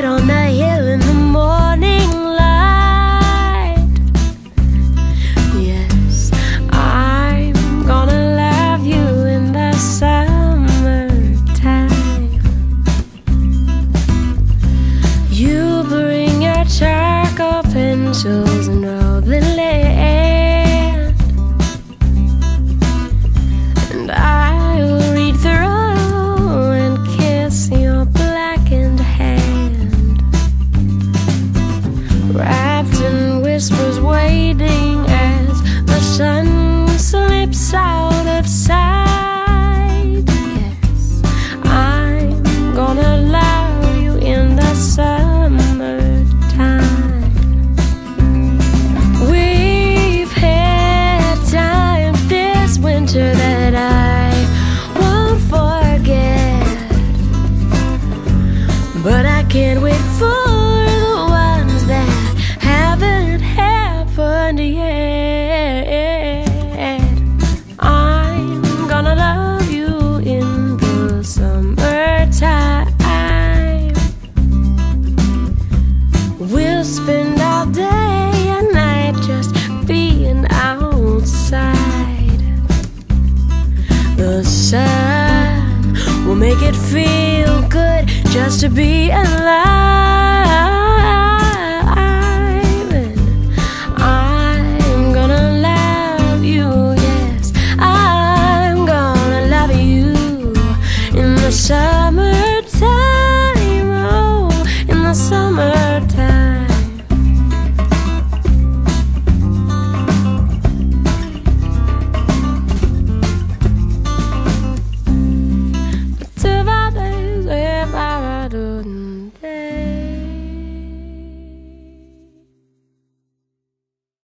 sit on the hill in the morning light. Yes, I'm gonna love you in the summertime. You bring your charcoal pencils and whispers waiting as the sun slips out of sight. Yes, I'm gonna love you in the summertime. We've had time this winter that. make it feel good just to be alive.